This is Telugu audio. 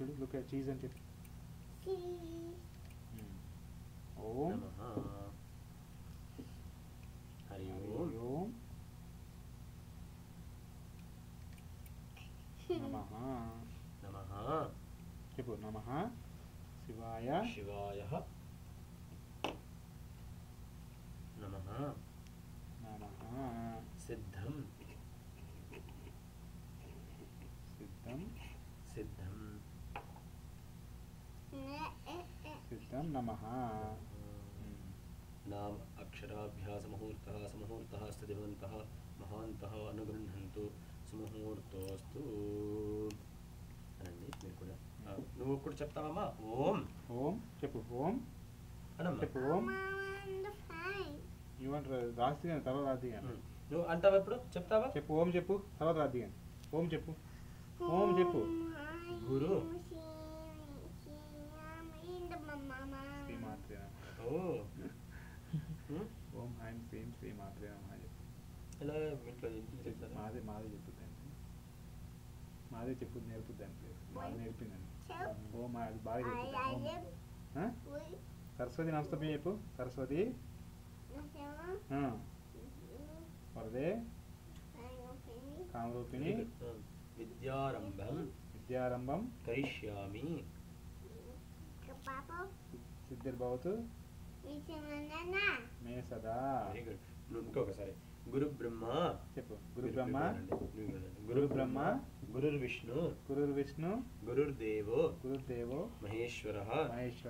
actually. Look at cheese and it. Mm. Om. Hari Om. Namaha. Namaha. Kepo Namaha. Shivaya. Shivaya. Namaha. Namaha. Siddham. Siddham. సిద్ధం నమః నామ అక్షరాభ్యాస ముహూర్త సముహూర్త స్థితివంత మహాంత అనుగృహంతు సుముహూర్తోస్తు అనండి మీరు కూడా ఆ, నువ్వు కూడా చెప్తావమ్మా ఓం ఓం చెప్పు ఓం అనమ్మా చెప్పు ఓం యూ వాంట్ రాసి కానీ తర్వాత రాసి కానీ ఉమ్. నువ్వు అంటావా ఇప్పుడు చెప్తావా చెప్పు ఓం చెప్పు తర్వాత రాసి కానీ ఓం చెప్పు ఓం చెప్పు గురు. నమః. ఓం ఐం శ్రీం శ్రీ మాత్రే ఎలా ఇంట్లో ఇంట్లో మాదే మాదే చెప్పుద్దండి మాదే చెప్పు నేర్పుద్దాన్ని మాది నేర్పిందండి ఓం అది బాగా చెప్తుంది సరస్వతి నమస్తే చెప్పు సరస్వతి వరదే కామరూపిణి విద్యారంభం విద్యారంభం కరిష్యామి సిద్ధిర్భవతు మే సదా వెరీ గుడ్. నువ్వు ఇంకొకసారి. గురు బ్రహ్మ. చెప్పు. గురు బ్రహ్మ గురు బ్రహ్మ. గురుర్ విష్ణు గురుర్ విష్ణు గురుర్దేవో. గురుదేవో మహేశ్వర. మహేశ్వర.